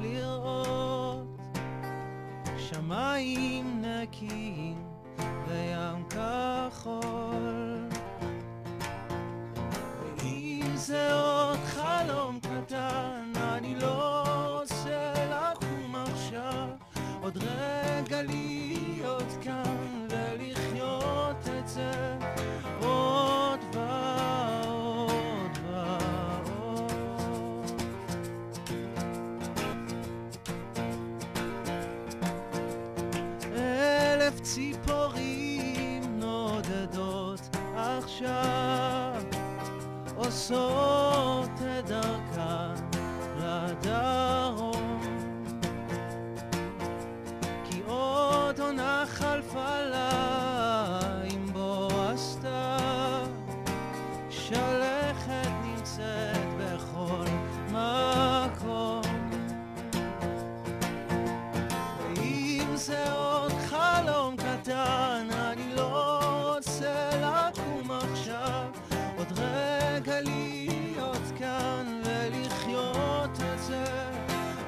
לראות שמיים נקיים וים כחול. ואם זה עוד חלום קטן, אני לא רוצה לקום עכשיו, עוד רגע להיות כאן. ציפורים נודדות עכשיו עושות רגע להיות כאן ולחיות את זה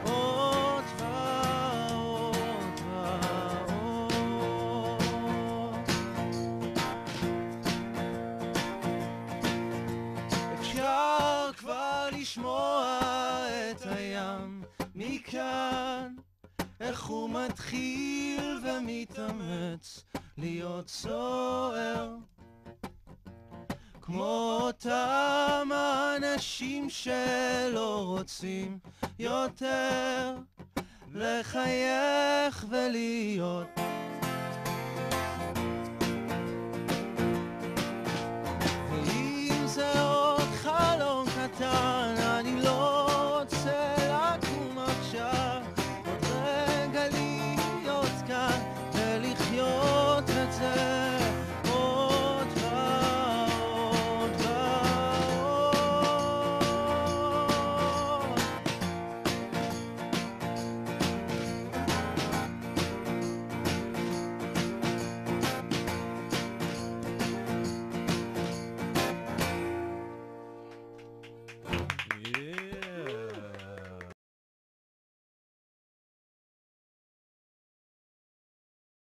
עוד ועוד ועוד. אפשר כבר לשמוע את הים מכאן, איך הוא מתחיל ומתאמץ להיות סוער. כמו אותם אנשים שלא רוצים יותר לחייך ולהיות. ואם זה עוד חלום קטן, אני לא רוצה לקום עכשיו, עוד רגע להיות כאן ולחיות את זה.